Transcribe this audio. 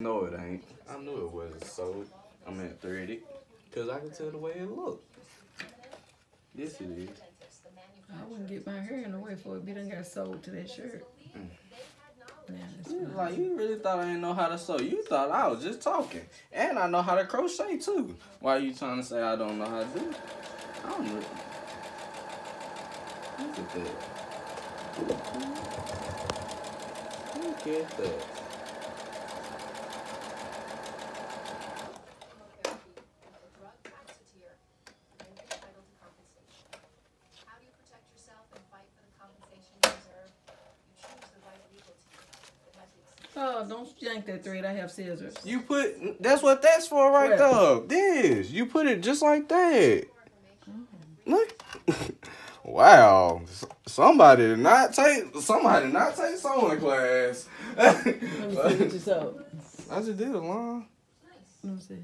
No, it ain't. I knew it wasn't sold. I meant 3D. Because I could tell the way it looked. Yes, it is. I wouldn't get my hair in the way for it. Be done got sold to that shirt. Mm. Nah, that's You, fine. like, you really thought I didn't know how to sew. You thought I was just talking. And I know how to crochet, too. Why are you trying to say I don't know how to do it? I don't know. Look at that. Look at that. drug profiteer and entitled to compensation. How do you protect yourself and fight for the compensation you deserve? You choose the right legal team that has the experience. Oh, don't yank that thread. I have scissors. You put that's what that's for right Where? there. This. You put it just like that. Look. wow. Somebody did not take somebody did not take sewing class. Let me see what you sewed. I just did a line. Let me see.